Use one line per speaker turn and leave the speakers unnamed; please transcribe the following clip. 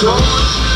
souls